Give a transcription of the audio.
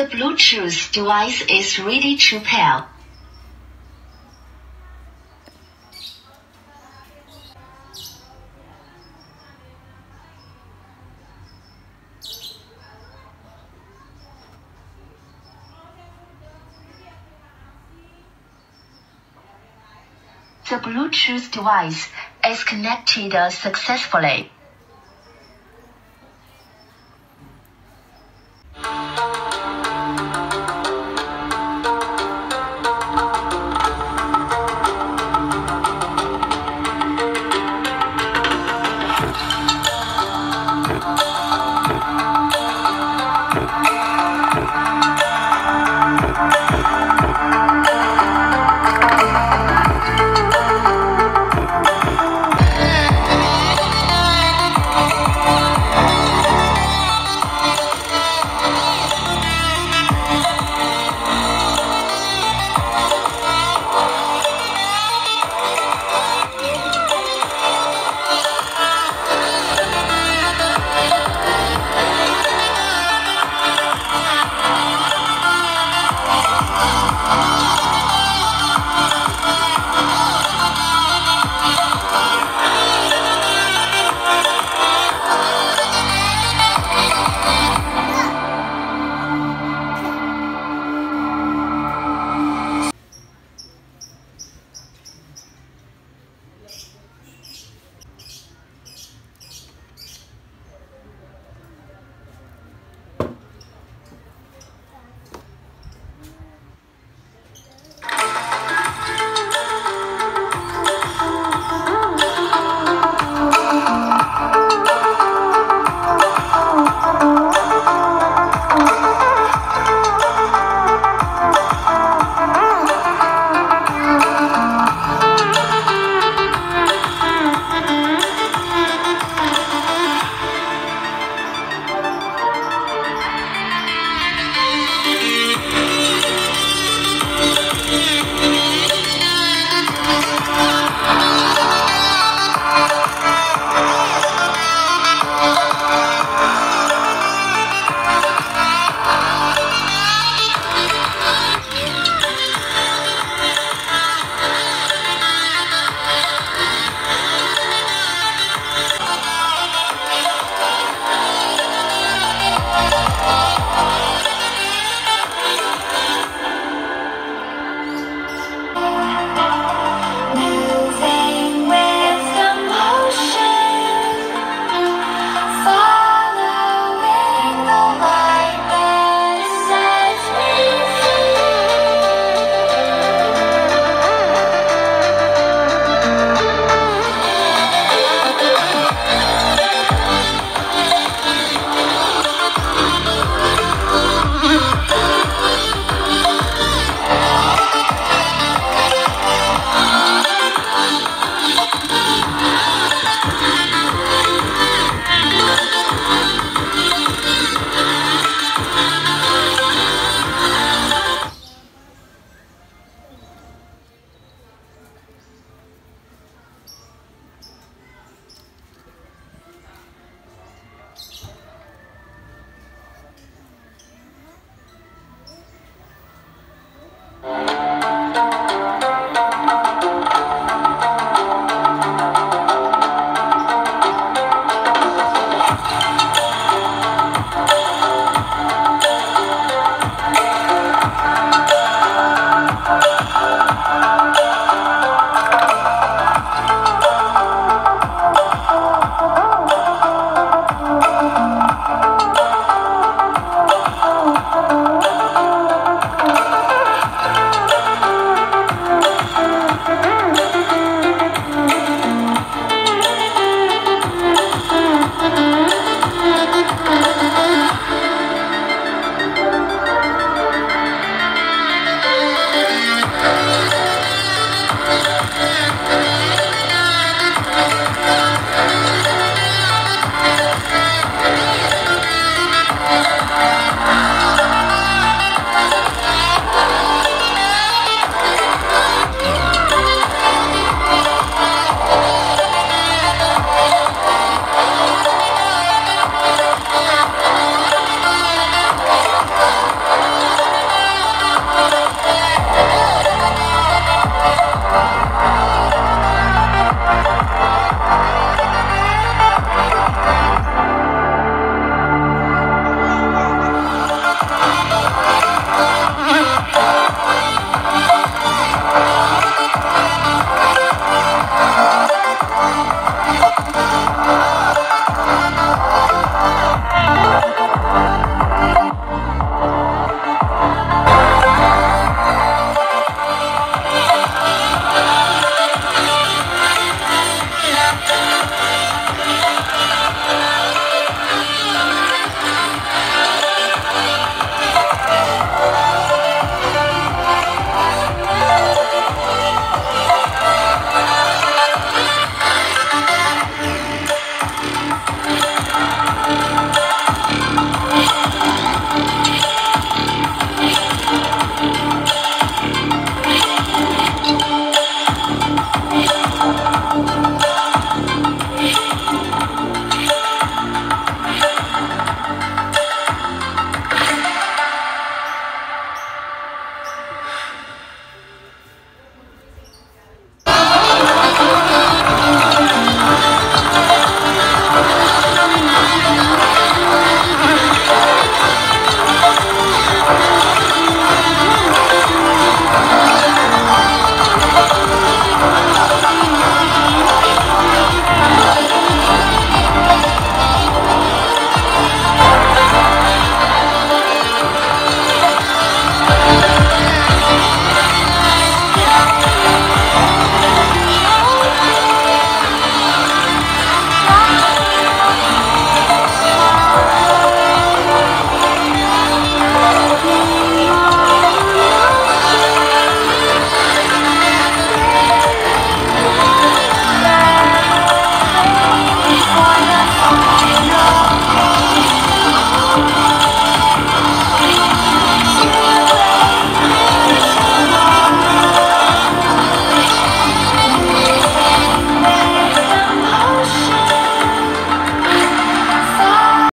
The Bluetooth device is ready to pair. The Bluetooth device is connected successfully.